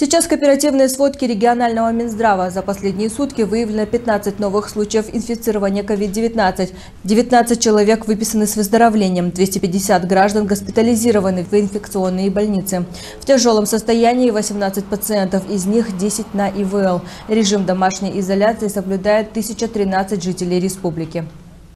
Сейчас в кооперативные сводки регионального Минздрава. За последние сутки выявлено 15 новых случаев инфицирования COVID-19. 19 человек выписаны с выздоровлением. 250 граждан госпитализированы в инфекционные больницы. В тяжелом состоянии 18 пациентов, из них 10 на ИВЛ. Режим домашней изоляции соблюдает 1013 жителей республики.